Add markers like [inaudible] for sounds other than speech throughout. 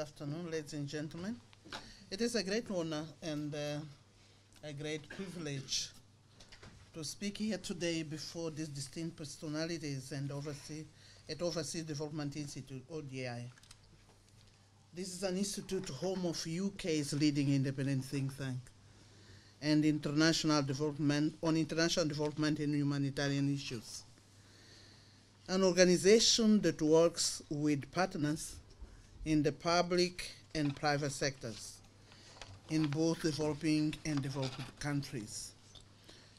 afternoon, ladies and gentlemen. It is a great honor and uh, a great privilege to speak here today before these distinct personalities and oversee at Overseas Development Institute, ODI. This is an institute home of UK's leading independent think tank and international development on international development and humanitarian issues. An organization that works with partners in the public and private sectors in both developing and developed countries,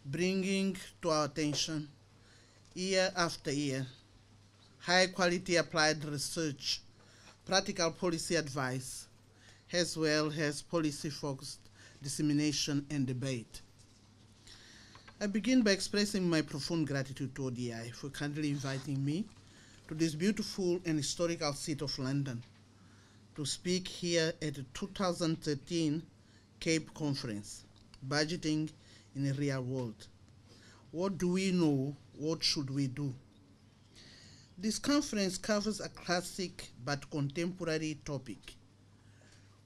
bringing to our attention year after year high quality applied research, practical policy advice, as well as policy focused dissemination and debate. I begin by expressing my profound gratitude to ODI for kindly inviting me to this beautiful and historical city of London to speak here at the 2013 CAPE conference, Budgeting in a Real World. What do we know? What should we do? This conference covers a classic but contemporary topic,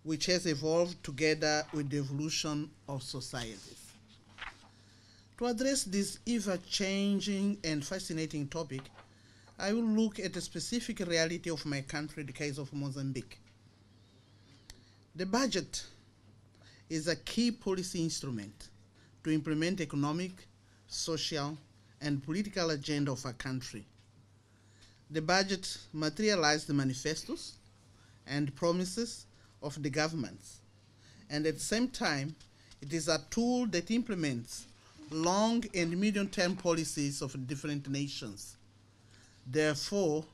which has evolved together with the evolution of societies. To address this ever changing and fascinating topic, I will look at the specific reality of my country, the case of Mozambique. The budget is a key policy instrument to implement economic, social, and political agenda of a country. The budget materializes the manifestos and promises of the governments, and at the same time, it is a tool that implements long and medium-term policies of different nations. Therefore,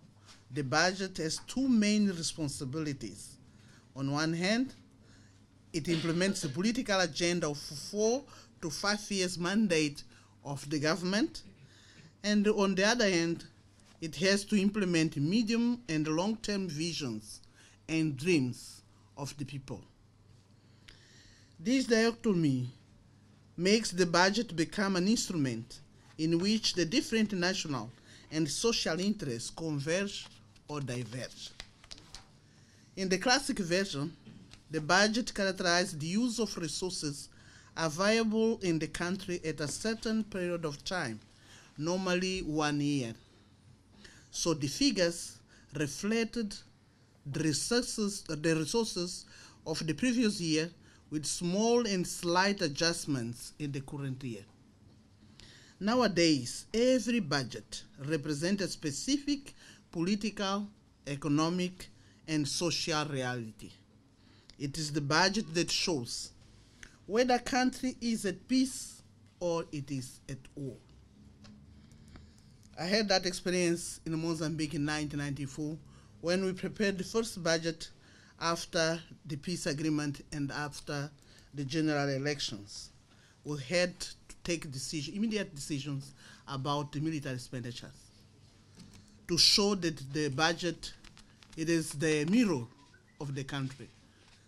the budget has two main responsibilities on one hand, it implements the political agenda of four to five years mandate of the government. And on the other hand, it has to implement medium and long-term visions and dreams of the people. This dichotomy makes the budget become an instrument in which the different national and social interests converge or diverge. In the classic version, the budget characterized the use of resources available in the country at a certain period of time, normally one year. So the figures reflected the resources, the resources of the previous year with small and slight adjustments in the current year. Nowadays, every budget represents a specific political, economic, and social reality. It is the budget that shows whether country is at peace or it is at war. I had that experience in Mozambique in 1994 when we prepared the first budget after the peace agreement and after the general elections. We had to take decision, immediate decisions about the military expenditures to show that the budget it is the mirror of the country.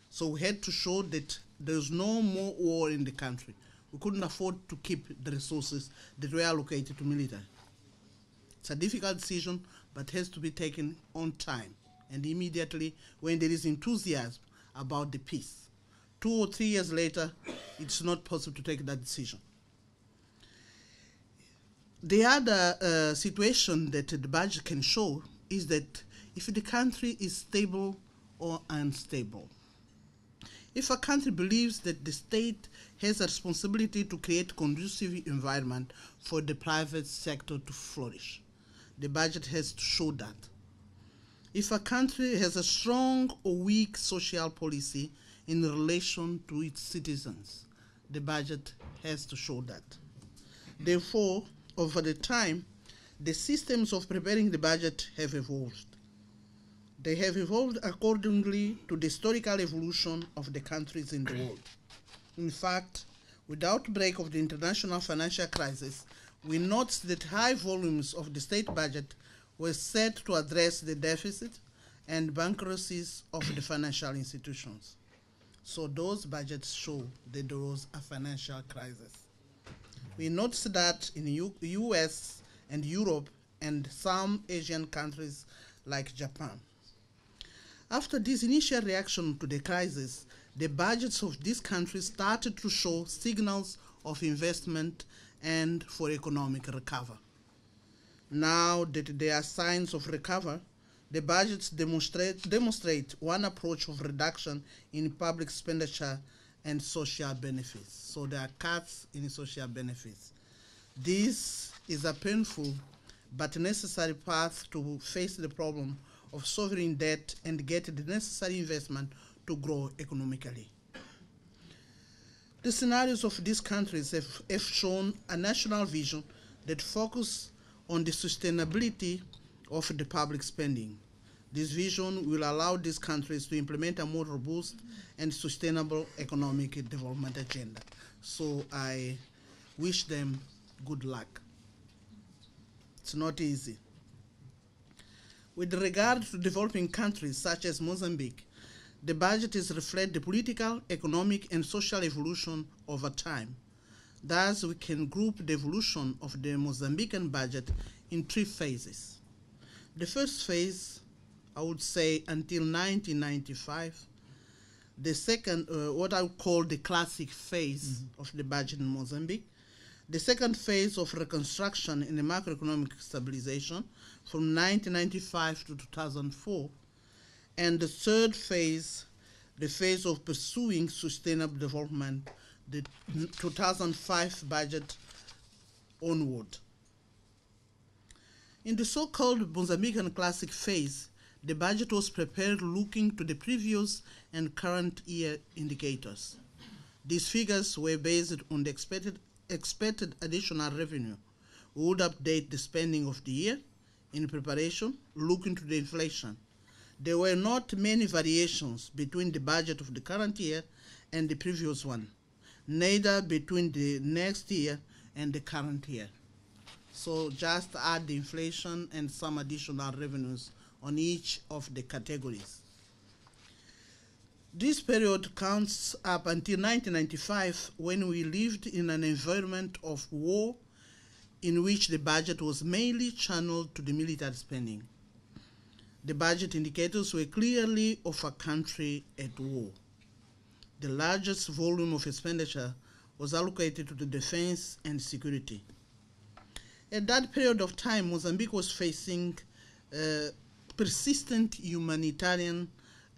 So we had to show that there's no more war in the country. We couldn't afford to keep the resources that were allocated to military. It's a difficult decision, but has to be taken on time and immediately when there is enthusiasm about the peace. Two or three years later, it's not possible to take that decision. The other uh, situation that the budget can show is that if the country is stable or unstable. If a country believes that the state has a responsibility to create conducive environment for the private sector to flourish, the budget has to show that. If a country has a strong or weak social policy in relation to its citizens, the budget has to show that. Therefore, over the time, the systems of preparing the budget have evolved. They have evolved accordingly to the historical evolution of the countries in the world. In fact, with the outbreak of the international financial crisis, we note that high volumes of the state budget were set to address the deficit and bankruptcies of the financial institutions. So those budgets show that there was a financial crisis. We notice that in U US and Europe and some Asian countries like Japan. After this initial reaction to the crisis, the budgets of these countries started to show signals of investment and for economic recovery. Now that there are signs of recovery, the budgets demonstrate, demonstrate one approach of reduction in public expenditure and social benefits. So there are cuts in social benefits. This is a painful but necessary path to face the problem of sovereign debt and get the necessary investment to grow economically. The scenarios of these countries have, have shown a national vision that focuses on the sustainability of the public spending. This vision will allow these countries to implement a more robust and sustainable economic development agenda. So I wish them good luck. It's not easy. With regard to developing countries such as Mozambique, the budget is reflect the political, economic, and social evolution over time. Thus, we can group the evolution of the Mozambican budget in three phases. The first phase, I would say, until 1995. The second, uh, what I would call the classic phase mm -hmm. of the budget in Mozambique. The second phase of reconstruction in the macroeconomic stabilization from 1995 to 2004. And the third phase, the phase of pursuing sustainable development, the 2005 budget onward. In the so-called Mozambican classic phase, the budget was prepared looking to the previous and current year indicators. These figures were based on the expected expected additional revenue would update the spending of the year in preparation, looking to the inflation. There were not many variations between the budget of the current year and the previous one, neither between the next year and the current year. So just add the inflation and some additional revenues on each of the categories. This period counts up until 1995 when we lived in an environment of war in which the budget was mainly channeled to the military spending. The budget indicators were clearly of a country at war. The largest volume of expenditure was allocated to the defense and security. At that period of time, Mozambique was facing uh, persistent humanitarian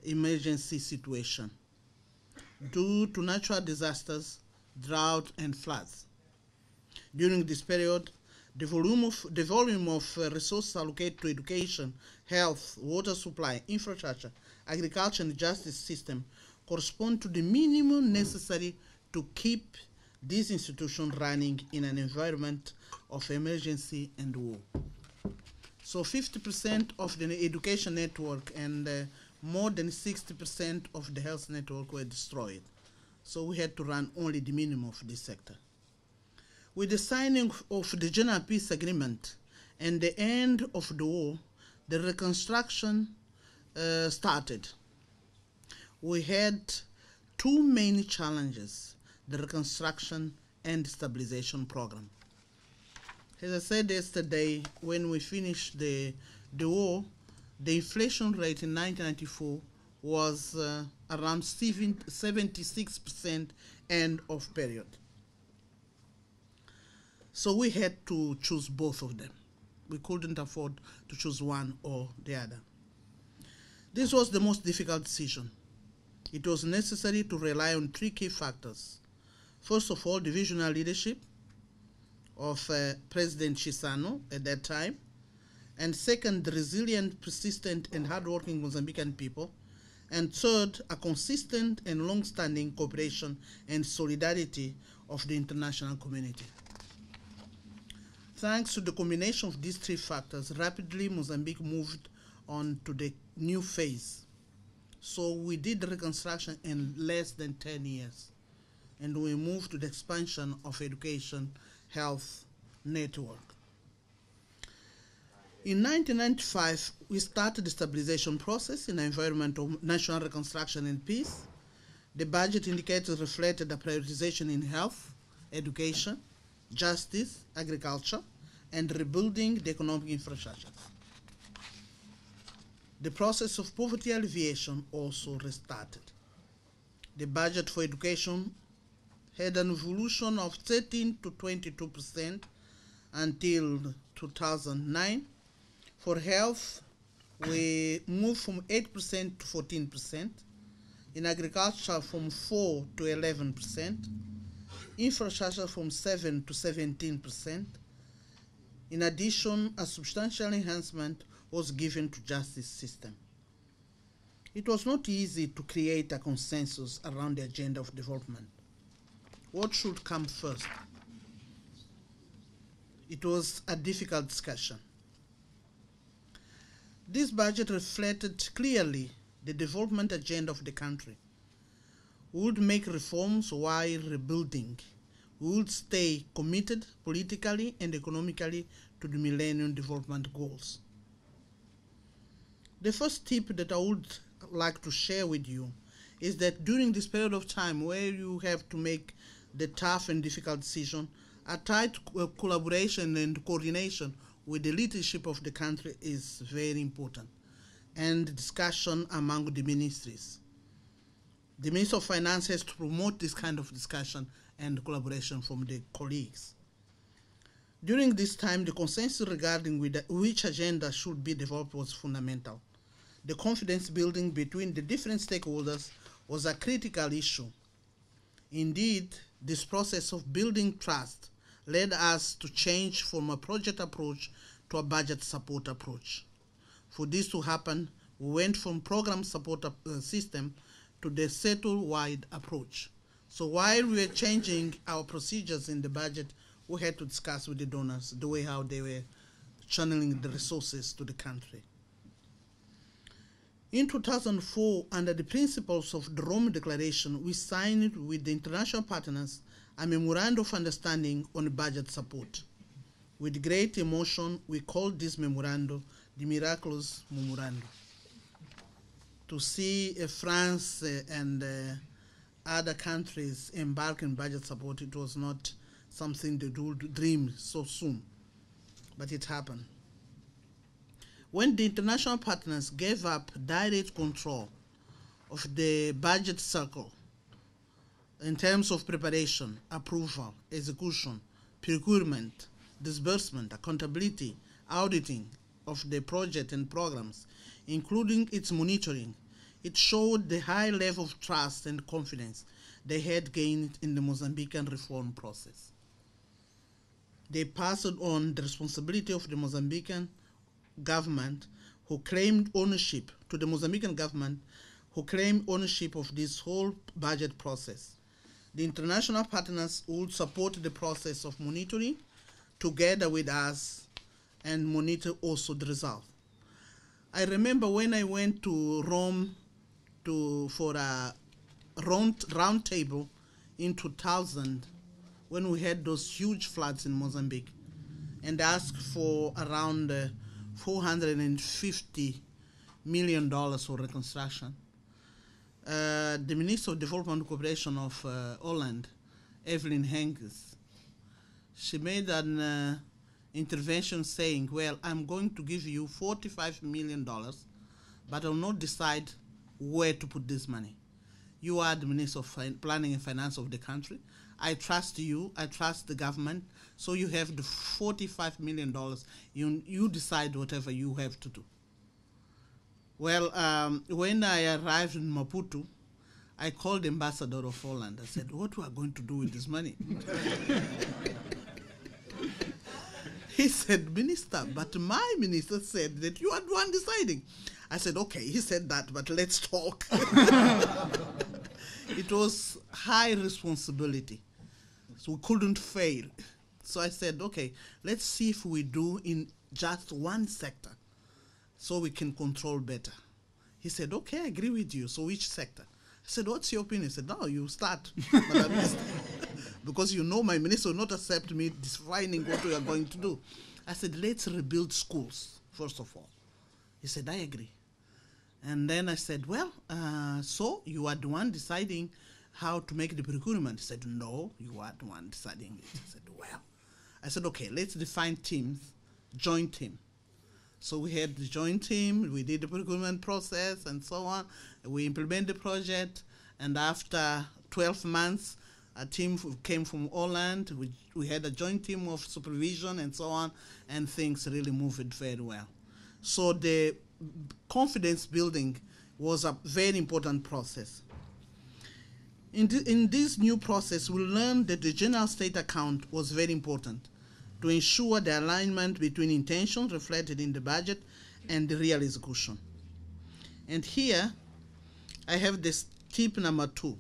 emergency situation due to natural disasters, drought, and floods. During this period, the volume of, the volume of uh, resources allocated to education, health, water supply, infrastructure, agriculture, and justice system correspond to the minimum necessary to keep this institution running in an environment of emergency and war. So 50% of the education network and uh, more than 60% of the health network were destroyed. So we had to run only the minimum of this sector. With the signing of the General Peace Agreement and the end of the war, the reconstruction uh, started. We had two main challenges, the reconstruction and stabilization program. As I said yesterday, when we finished the, the war, the inflation rate in 1994 was uh, around 76% end of period. So we had to choose both of them. We couldn't afford to choose one or the other. This was the most difficult decision. It was necessary to rely on three key factors. First of all, divisional leadership of uh, President Chissano at that time, and second, resilient, persistent, and hardworking Mozambican people, and third, a consistent and long-standing cooperation and solidarity of the international community. Thanks to the combination of these three factors, rapidly Mozambique moved on to the new phase. So we did reconstruction in less than 10 years, and we moved to the expansion of education, health, network. In 1995, we started the stabilization process in the environment of national reconstruction and peace. The budget indicators reflected the prioritization in health, education, justice, agriculture, and rebuilding the economic infrastructure. The process of poverty alleviation also restarted. The budget for education had an evolution of 13 to 22 percent until 2009. For health, we moved from 8 percent to 14 percent. In agriculture, from 4 to 11 percent. Infrastructure from 7 to 17 percent. In addition, a substantial enhancement was given to justice system. It was not easy to create a consensus around the agenda of development. What should come first? It was a difficult discussion. This budget reflected clearly the development agenda of the country. We would make reforms while rebuilding. We would stay committed politically and economically to the Millennium Development Goals. The first tip that I would like to share with you is that during this period of time where you have to make the tough and difficult decision, a tight collaboration and coordination with the leadership of the country is very important, and discussion among the ministries. The Minister of Finance has to promote this kind of discussion and collaboration from the colleagues. During this time, the consensus regarding which agenda should be developed was fundamental. The confidence building between the different stakeholders was a critical issue. Indeed, this process of building trust led us to change from a project approach to a budget support approach. For this to happen, we went from program support uh, system to the sector-wide approach. So while we were changing our procedures in the budget, we had to discuss with the donors the way how they were channeling the resources to the country. In 2004, under the principles of the Rome Declaration, we signed with the international partners a memorandum of understanding on budget support. With great emotion, we call this memorandum the Miraculous Memorandum. To see uh, France uh, and uh, other countries embark budget support, it was not something they would dream so soon, but it happened. When the international partners gave up direct control of the budget circle, in terms of preparation, approval, execution, procurement, disbursement, accountability, auditing of the project and programs, including its monitoring, it showed the high level of trust and confidence they had gained in the Mozambican reform process. They passed on the responsibility of the Mozambican government who claimed ownership to the Mozambican government who claimed ownership of this whole budget process the international partners will support the process of monitoring together with us and monitor also the result. I remember when I went to Rome to for a round, round table in 2000 when we had those huge floods in Mozambique and asked for around uh, 450 million dollars for reconstruction uh, the Minister of Development Cooperation of uh, Holland, Eveline Herfkens, she made an uh, intervention saying, well, I'm going to give you $45 million, but I'll not decide where to put this money. You are the Minister of fin Planning and Finance of the country. I trust you. I trust the government. So you have the $45 million. You, you decide whatever you have to do. Well, um, when I arrived in Maputo, I called the ambassador of Holland. I said, What we are going to do with this money? [laughs] he said, Minister, but my minister said that you are the one deciding. I said, Okay, he said that, but let's talk. [laughs] it was high responsibility. So we couldn't fail. So I said, Okay, let's see if we do in just one sector so we can control better. He said, okay, I agree with you. So which sector? I said, what's your opinion? He said, no, you start, [laughs] because you know my minister will not accept me defining what we are going to do. I said, let's rebuild schools, first of all. He said, I agree. And then I said, well, uh, so you are the one deciding how to make the procurement. He said, no, you are the one deciding it. I said, well. I said, okay, let's define teams, joint team. So we had the joint team, we did the procurement process and so on. We implemented the project, and after 12 months, a team came from Holland. We, we had a joint team of supervision and so on, and things really moved very well. So the confidence building was a very important process. In, th- in this new process, we learned that the general state account was very important to ensure the alignment between intentions reflected in the budget and the real execution. And here, I have this tip number two.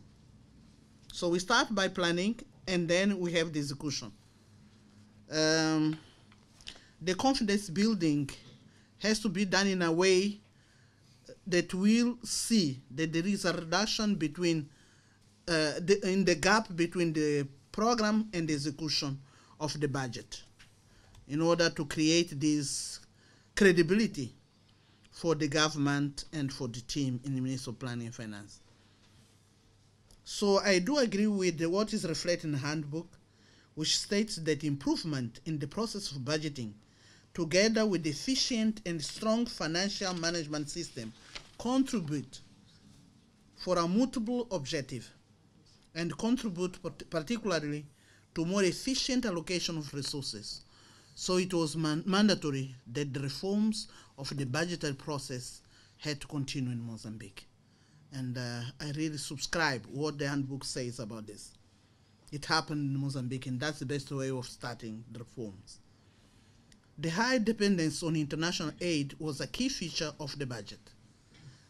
So we start by planning, and then we have the execution. Um, the confidence building has to be done in a way that will see that there is a reduction between uh, the, in the gap between the program and the execution of the budget in order to create this credibility for the government and for the team in the Ministry of Planning and Finance. So I do agree with what is reflected in the handbook, which states that improvement in the process of budgeting, together with efficient and strong financial management system, contribute for a multiple objective and contribute particularly to more efficient allocation of resources. So it was man- mandatory that the reforms of the budgetary process had to continue in Mozambique. And uh, I really subscribe what the handbook says about this. It happened in Mozambique, and that's the best way of starting the reforms. The high dependence on international aid was a key feature of the budget.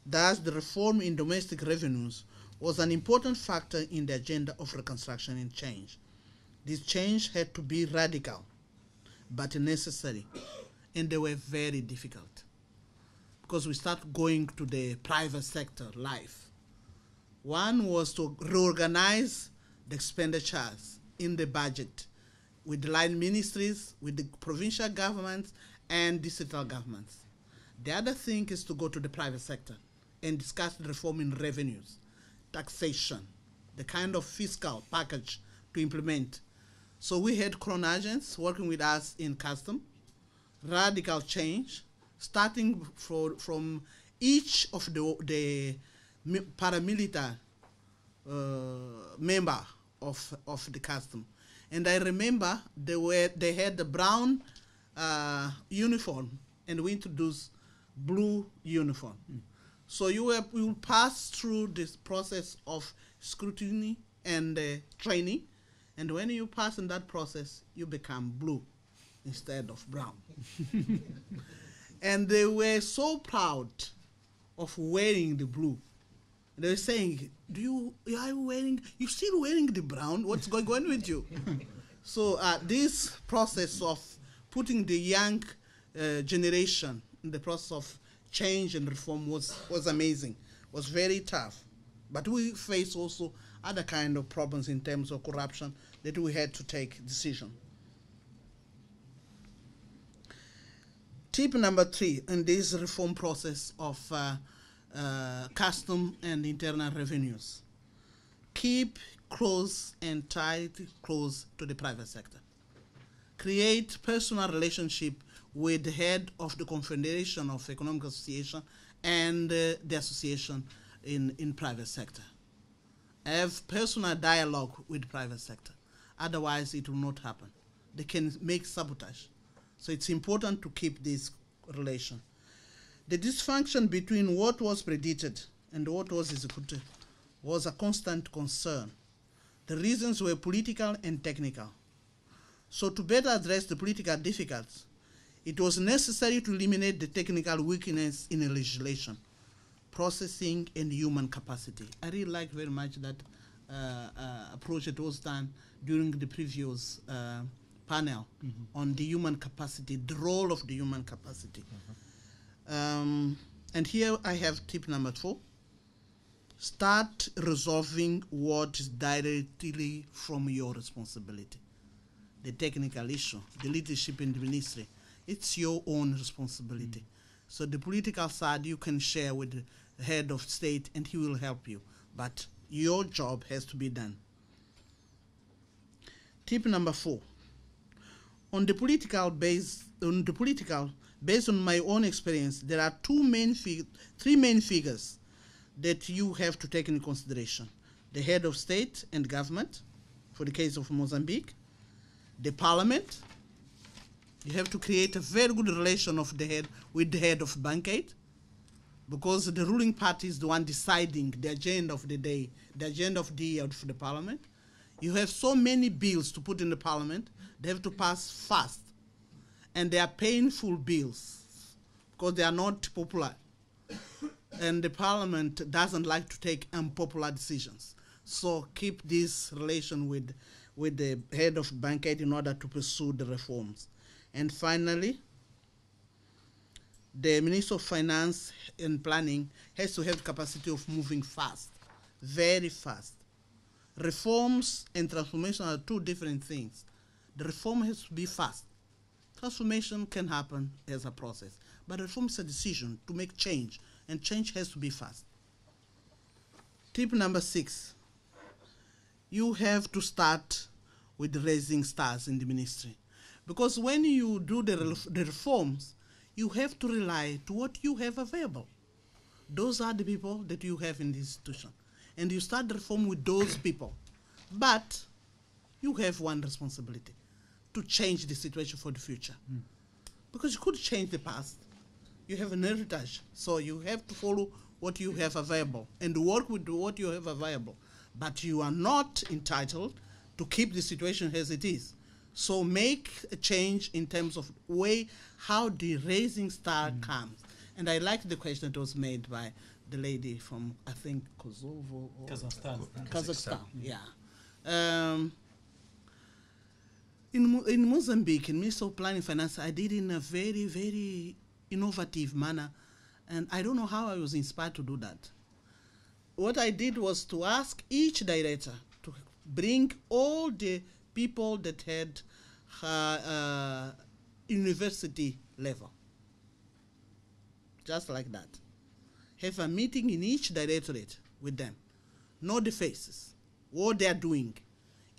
Thus, the reform in domestic revenues was an important factor in the agenda of reconstruction and change. This change had to be radical, but necessary, and they were very difficult because we start going to the private sector life. One was to reorganize the expenditures in the budget with the line ministries, with the provincial governments, and distrital governments. The other thing is to go to the private sector and discuss reform in revenues, taxation, the kind of fiscal package to implement. So we had Crown agents working with us in custom, radical change, starting for, from each of the, the paramilitary uh, member of, of the custom. And I remember they, were, they had the brown uh, uniform, and we introduced blue uniform. So you will, you will pass through this process of scrutiny and uh, training, and when you pass in that process, you become blue instead of brown. [laughs] and they were so proud of wearing the blue. They were saying, "Do you are you wearing? You still wearing the brown? What's going on with you?" [laughs] so uh, this process of putting the young uh, generation in the process of change and reform was was amazing. Was very tough, but we face also other kind of problems in terms of corruption that we had to take decision. Tip number three in this reform process of uh, uh, custom and internal revenues. Keep close and tight close to the private sector. Create personal relationship with the head of the Confederation of Economic Association and uh, the association in, in private sector. Have personal dialogue with private sector. Otherwise, it will not happen. They can make sabotage. So it's important to keep this relation. The dysfunction between what was predicted and what was executed was a constant concern. The reasons were political and technical. So, to better address the political difficulties, it was necessary to eliminate the technical weakness in legislation, processing, and human capacity. I really like very much that uh, uh, approach that was done during the previous uh, panel on the human capacity, the role of the human capacity. Um, and here I have tip number four. Start resolving what is directly from your responsibility. The technical issue, the leadership in the ministry, it's your own responsibility. So the political side you can share with head of state and he will help you. But your job has to be done. Tip number four on the political base, on the political, based on my own experience, there are two main, three main figures that you have to take into consideration: the head of state and government, for the case of Mozambique, the parliament. You have to create a very good relation of the head with the head of Bancada, because the ruling party is the one deciding the agenda of the day, the agenda of the year for the parliament. You have so many bills to put in the parliament, they have to pass fast. And they are painful bills because they are not popular. and the parliament doesn't like to take unpopular decisions. So keep this relation with, with the head of Bancada in order to pursue the reforms. And finally, the Minister of Finance and Planning has to have capacity of moving fast, very fast. Reforms and transformation are two different things. The reform has to be fast. Transformation can happen as a process, but reform is a decision to make change, and change has to be fast. Tip number six you have to start with raising stars in the ministry. Because when you do the, the reforms, you have to rely to what you have available. Those are the people that you have in the institution. And you start the reform with those [coughs] people. But you have one responsibility to change the situation for the future. Hmm. Because you could change the past. You have an heritage. So you have to follow what you have available and work with what you have available. But you are not entitled to keep the situation as it is. So make a change in terms of way how the raising star comes. And I like the question that was made by the lady from I think Kosovo or Kazakhstan. Kazakhstan. Yeah. Um, in, in Mozambique, in Minister of Planning and Finance, I did in a very, very innovative manner. And I don't know how I was inspired to do that. What I did was to ask each director to bring all the people that had uh, uh, university level. Just like that. Have a meeting in each directorate with them. Know the faces, what they are doing,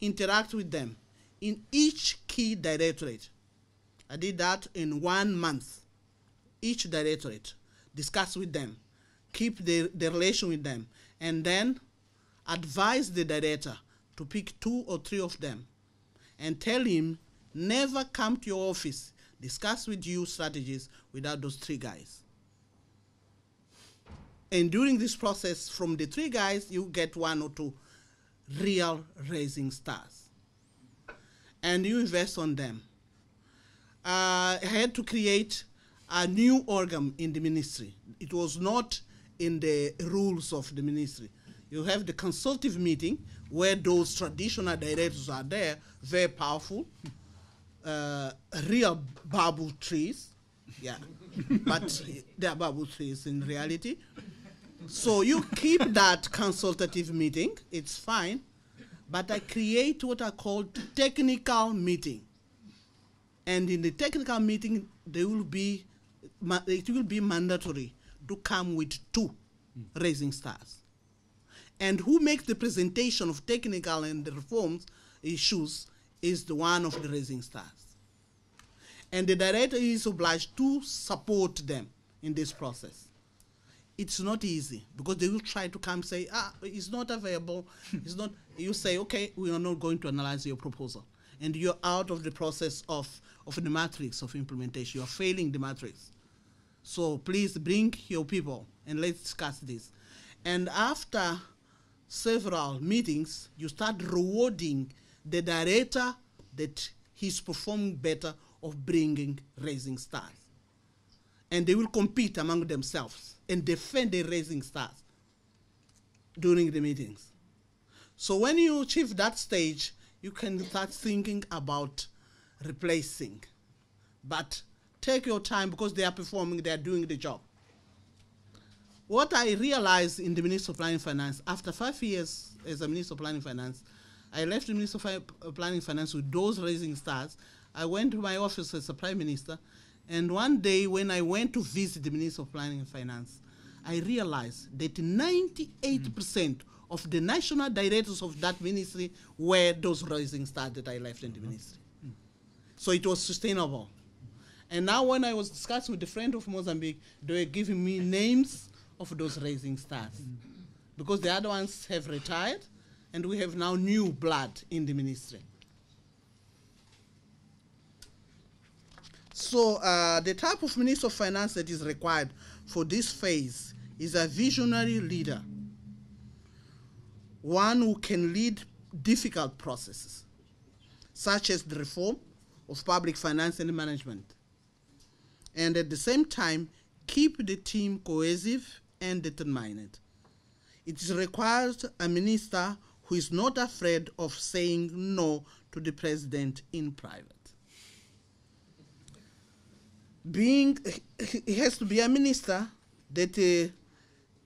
interact with them in each key directorate. I did that in one month. Each directorate, discuss with them, keep the, the relation with them, and then advise the director to pick two or three of them and tell him never come to your office, discuss with you strategies without those three guys. And during this process, from the three guys, you get one or two real raising stars. And you invest on them. Uh, I had to create a new organ in the ministry. It was not in the rules of the ministry. You have the consultative meeting where those traditional directors are there, very powerful, uh, real babu trees, yeah, but they are trees in reality. So you keep that consultative meeting, it's fine, but I create what I call technical meeting. And in the technical meeting, there will be it will be mandatory to come with two raising stars. And who makes the presentation of technical and the reforms issues is the one of the rising stars. And the director is obliged to support them in this process. It's not easy because they will try to come say, ah, it's not available. [laughs] it's not. You say, okay, we are not going to analyze your proposal, and you're out of the process of of the matrix of implementation. You are failing the matrix. So please bring your people and let's discuss this. And after several meetings, you start rewarding the director that he's performing better of bringing raising stars. And they will compete among themselves and defend their raising stars during the meetings. So when you achieve that stage, you can start thinking about replacing. But take your time because they are performing, they are doing the job. What I realized in the Minister of Planning and Finance, after five years as a Minister of Planning and Finance, I left the Minister of uh, Planning and Finance with those raising stars. I went to my office as a Prime Minister, and one day when I went to visit the Minister of Planning and Finance, I realized that 98% of the national directors of that ministry were those rising stars that I left in the ministry. So it was sustainable. And now when I was discussing with a friend of Mozambique, they were giving me names of those rising stars. Because the other ones have retired, and we have now new blood in the ministry. So uh, the type of Minister of Finance that is required for this phase is a visionary leader, one who can lead difficult processes, such as the reform of public finance and management, and at the same time keep the team cohesive and determined. It is required a minister who is not afraid of saying no to the president in private. Being, he has to be a minister that uh,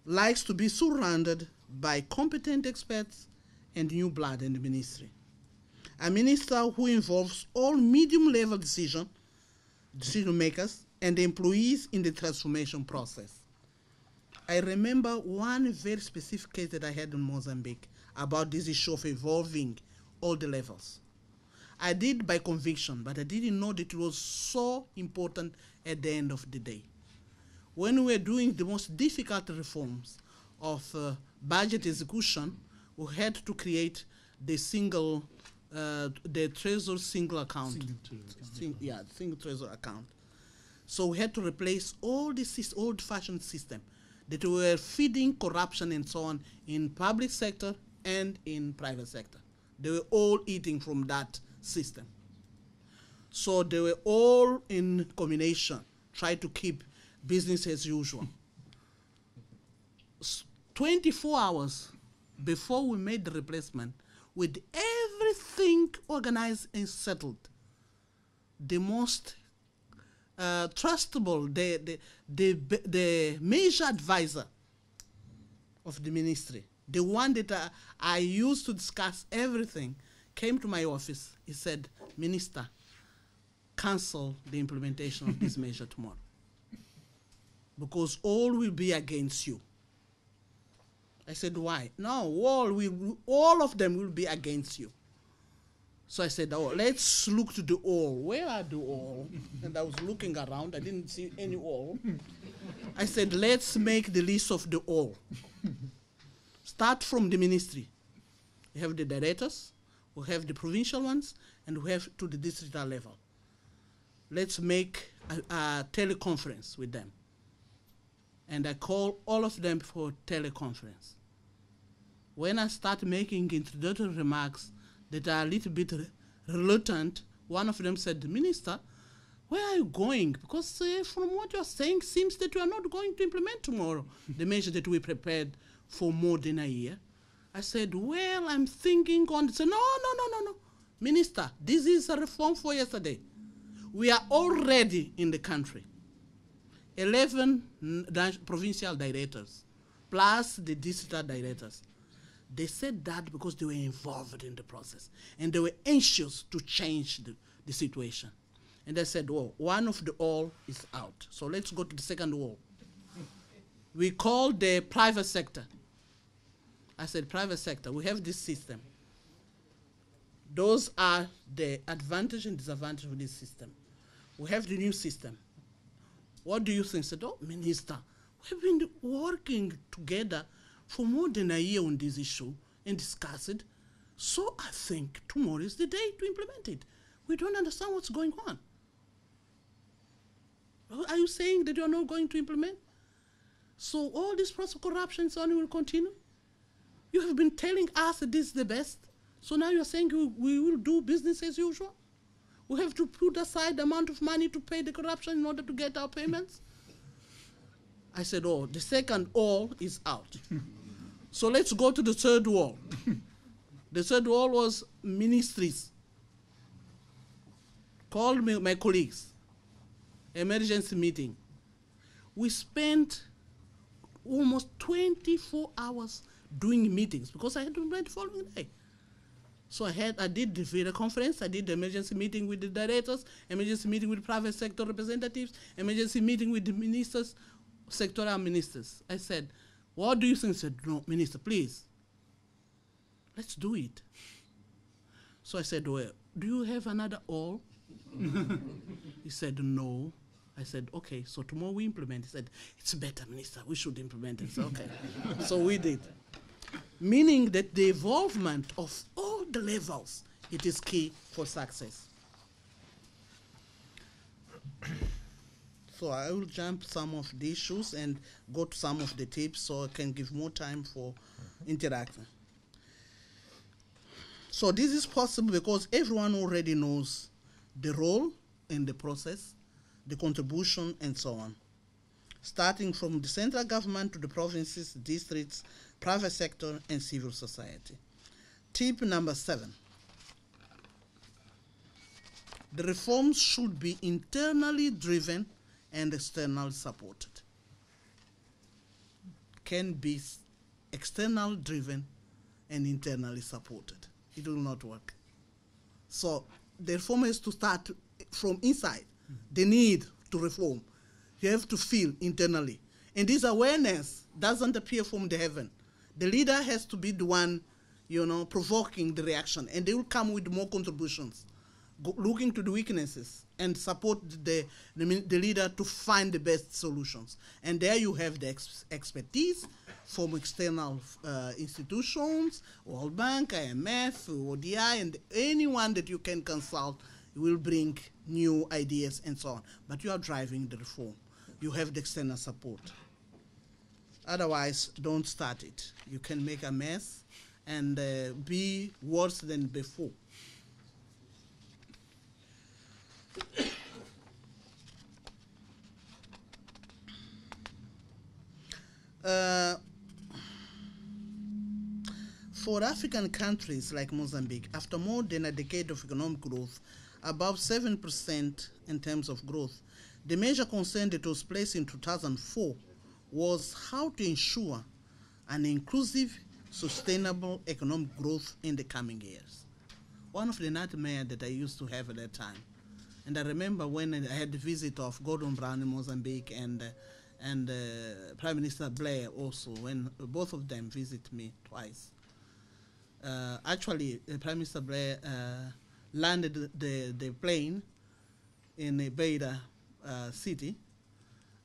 likes to be surrounded by competent experts and new blood in the ministry. A minister who involves all medium level decision, decision makers and employees in the transformation process. I remember one very specific case that I had in Mozambique about this issue of evolving all the levels. I did by conviction, but I didn't know that it was so important at the end of the day. When we were doing the most difficult reforms of uh, budget execution, we had to create the single, uh, the treasury single account. Single. Sing- yeah, single treasury account. So we had to replace all this old-fashioned system that were feeding corruption and so on in public sector and in private sector. They were all eating from that system. So they were all in combination, try to keep business as usual. 24 hours before we made the replacement, with everything organized and settled, the most uh, trustable, the, the, the, the major advisor of the ministry, the one that I, I used to discuss everything, came to my office. He said, Minister, cancel the implementation of this [laughs] measure tomorrow. Because all will be against you. I said, why? No, all, will, all of them will be against you. So I said, oh, let's look to the all. Where are the all? and I was looking around. I didn't see any all. I said, let's make the list of the all. Start from the ministry. We have the directors, we have the provincial ones, and we have to the district level. Let's make a, a teleconference with them. And I call all of them for teleconference. When I start making introductory remarks that are a little bit re- reluctant, one of them said, Minister, where are you going? Because uh, from what you're saying, seems that you are not going to implement tomorrow [laughs] the measure that we prepared for more than a year. I said, well, I'm thinking on. He said, no, no, no, no, no. Minister, this is a reform for yesterday. We are already in the country. 11 n- provincial directors, plus the district directors. They said that because they were involved in the process and they were anxious to change the, the situation. And they said, well, one of the all is out. So let's go to the second wall. We called the private sector. I said, private sector, we have this system. Those are the advantage and disadvantage of this system. We have the new system. What do you think? Said, oh, Minister, we've been working together for more than a year on this issue and discuss it. So I think tomorrow is the day to implement it. We don't understand what's going on. Are you saying that you're not going to implement? So all this process of corruption and so on will continue? You have been telling us that this is the best. So now you're saying we, we will do business as usual? We have to put aside the amount of money to pay the corruption in order to get our payments? I said, oh, the second all is out. [laughs] so let's go to the third wall. the third wall was ministries. Called me, my colleagues, emergency meeting. We spent almost 24 hours doing meetings because I had to wait the following day. So I had I did the video conference, I did the emergency meeting with the directors, emergency meeting with private sector representatives, emergency meeting with the ministers, sectoral ministers. I said, What do you think? I said, No, minister, please. Let's do it. So I said, Well, do you have another all? [laughs] he said, no. I said, okay, so tomorrow we implement. He said, it's better, Minister, we should implement it. So, okay. [laughs] so we did. Meaning that the involvement of all the levels, it is key for success. So I will jump some of the issues and go to some of the tips so I can give more time for interaction. So this is possible because everyone already knows the role in the process, the contribution, and so on. Starting from the central government to the provinces, districts, private sector, and civil society. Tip number seven. The reforms should be internally driven and externally supported. Can be external driven and internally supported. It will not work. So the reform has to start from inside. Mm -hmm. The need to reform. You have to feel internally. And this awareness doesn't appear from the heaven. The leader has to be the one, you know, provoking the reaction. And they will come with more contributions looking to the weaknesses and support the, the, the, leader to find the best solutions. And there you have the ex expertise from external uh, institutions, World Bank, IMF, ODI, and anyone that you can consult will bring new ideas and so on. But you are driving the reform. You have the external support. Otherwise, don't start it. You can make a mess and uh, be worse than before. Uh, for African countries like Mozambique, after more than a decade of economic growth, above 7% in terms of growth, the major concern that was placed in 2004 was how to ensure an inclusive, sustainable economic growth in the coming years. One of the nightmares that I used to have at that time and I remember when I had the visit of Gordon Brown in Mozambique and uh, and uh, Prime Minister Blair also, when both of them visit me twice. Uh, actually, uh, Prime Minister Blair uh, landed the, the plane in Beira uh, city,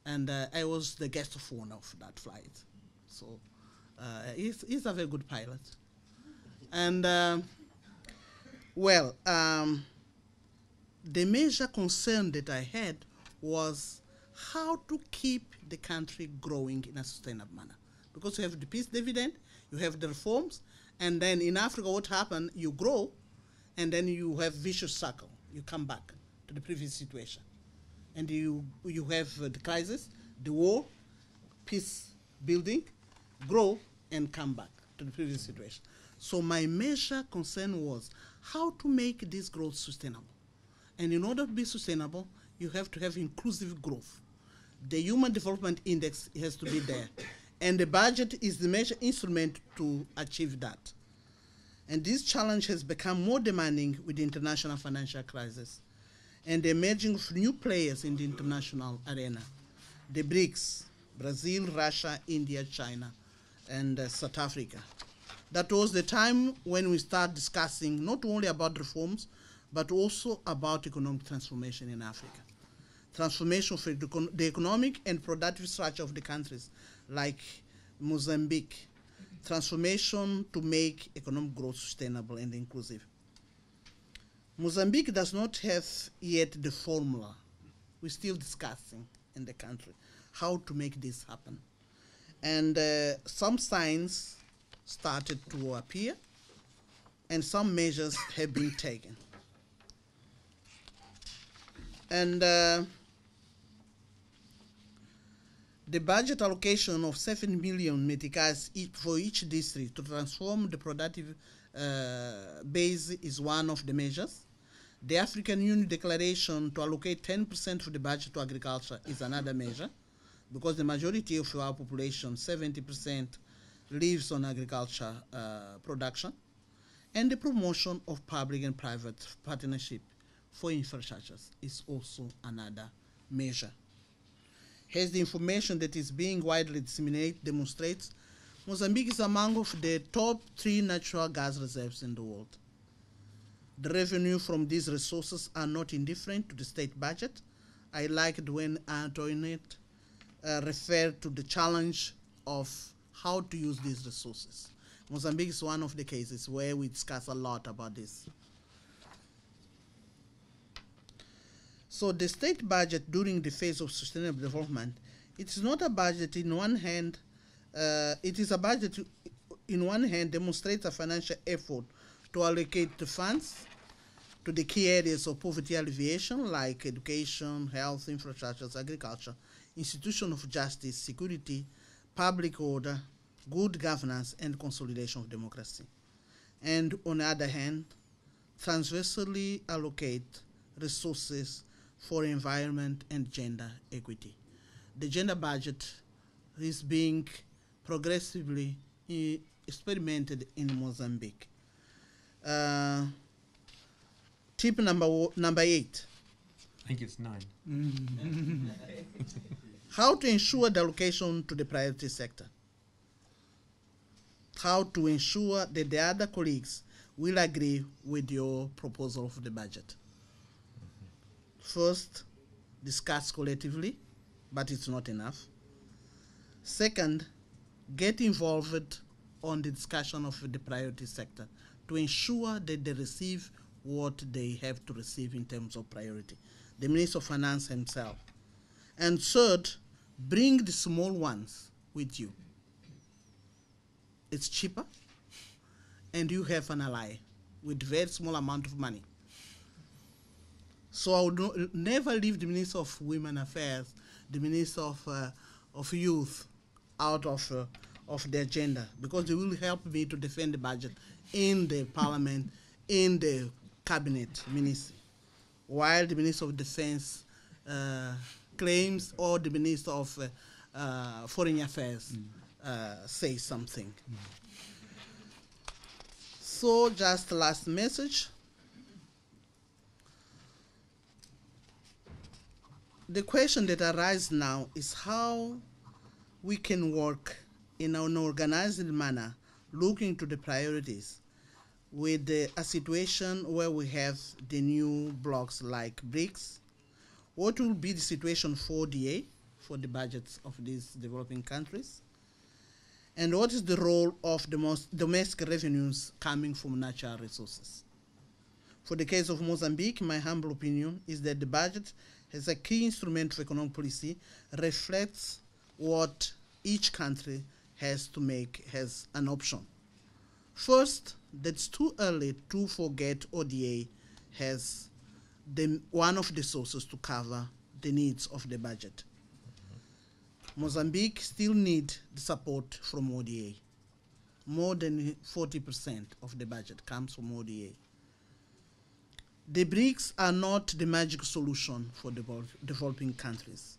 and I was the guest of honor of that flight. So he's, he's a very good pilot. And, well, um, the major concern that I had was how to keep the country growing in a sustainable manner. Because you have the peace dividend, you have the reforms, and then in Africa, what happened? You grow, and then you have vicious cycle. You come back to the previous situation, and you you have uh, the crisis, the war, peace building, grow, and come back to the previous situation. So my major concern was how to make this growth sustainable. And in order to be sustainable, you have to have inclusive growth. The Human Development Index has to be there. And the budget is the major instrument to achieve that. And this challenge has become more demanding with the international financial crisis and the emerging of new players in the international arena. The BRICS, Brazil, Russia, India, China, and uh, South Africa. That was the time when we start discussing not only about reforms, but also about economic transformation in Africa. Transformation for the economic and productive structure of the countries, like Mozambique. Transformation to make economic growth sustainable and inclusive. Mozambique does not have yet the formula. We're still discussing in the country how to make this happen. And uh, some signs started to appear, and some measures have been taken. And uh, the budget allocation of 7 million meticais for each district to transform the productive uh, base is one of the measures. The African Union declaration to allocate 10% of the budget to agriculture is another measure because the majority of our population, 70%, lives on agriculture uh, production. And the promotion of public and private partnership for infrastructures is also another measure. As the information that is being widely disseminated demonstrates, Mozambique is among of the top three natural gas reserves in the world. The revenue from these resources are not indifferent to the state budget. I liked when Antoinette uh, referred to the challenge of how to use these resources. Mozambique is one of the cases where we discuss a lot about this. So the state budget during the phase of sustainable development, it is not a budget in one hand, uh, it is a budget in one hand demonstrates a financial effort to allocate the funds to the key areas of poverty alleviation like education, health, infrastructures, agriculture, institution of justice, security, public order, good governance, and consolidation of democracy. And on the other hand, transversally allocate resources for environment and gender equity. The gender budget is being progressively eh, experimented in Mozambique. Uh, tip number number eight. I think it's nine. [laughs] How to ensure the allocation to the priority sector. How to ensure that the other colleagues will agree with your proposal for the budget. First, discuss collectively, but it's not enough. Second, get involved on the discussion of the priority sector to ensure that they receive what they have to receive in terms of priority. The Minister of Finance himself. And third, bring the small ones with you. It's cheaper, and you have an ally with very small amount of money. So I would no, never leave the Minister of Women Affairs, the Minister of, uh, of Youth out of, uh, of the agenda because they will help me to defend the budget in the parliament, in the cabinet ministry, while the Minister of Defense uh, claims or the Minister of uh, uh, Foreign Affairs mm. says something. Mm. So just last message. The question that arises now is how we can work in an organized manner looking to the priorities with the, a situation where we have the new blocks like BRICS, what will be the situation for DA, for the budgets of these developing countries, and what is the role of the most domestic revenues coming from natural resources. For the case of Mozambique, my humble opinion is that the budget as a key instrument for economic policy reflects what each country has to make as an option. First, that's too early to forget ODA has the, one of the sources to cover the needs of the budget. Mozambique still needs the support from ODA. More than 40% of the budget comes from ODA. The BRICS are not the magic solution for developing countries,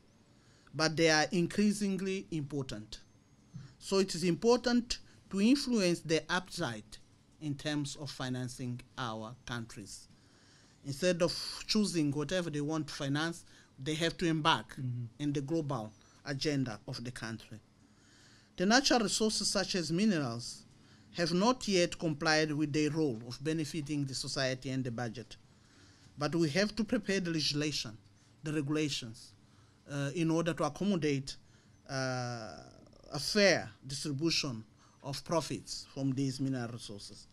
but they are increasingly important. So it is important to influence their appetite in terms of financing our countries. Instead of choosing whatever they want to finance, they have to embark mm-hmm. in the global agenda of the country. The natural resources, such as minerals, have not yet complied with their role of benefiting the society and the budget. But we have to prepare the legislation, the regulations, uh, in order to accommodate uh, a fair distribution of profits from these mineral resources.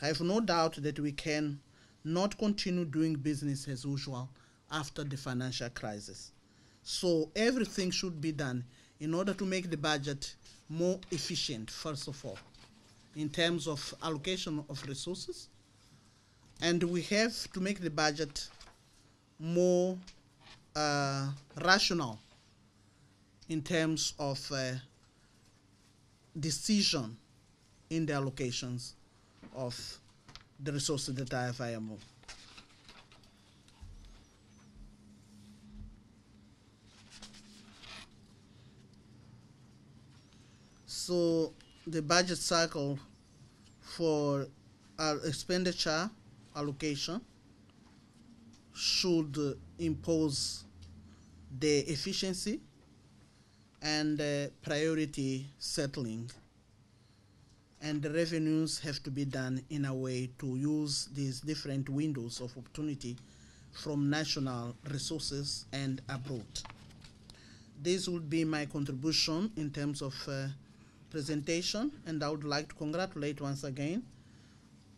I have no doubt that we can not continue doing business as usual after the financial crisis. So everything should be done in order to make the budget more efficient, first of all, in terms of allocation of resources. And we have to make the budget more uh, rational in terms of uh, decision in the allocations of the resources that are available. So the budget cycle for our expenditure allocation should impose the efficiency and uh, priority settling and the revenues have to be done in a way to use these different windows of opportunity from national resources and abroad. This would be my contribution in terms of uh, presentation, and I would like to congratulate once again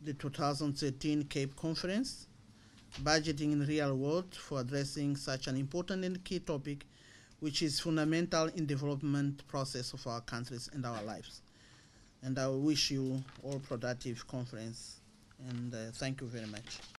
the 2013 Cape Conference, Budgeting in Real World, for addressing such an important and key topic, which is fundamental in development process of our countries and our lives. And I wish you all productive conference, and uh, thank you very much.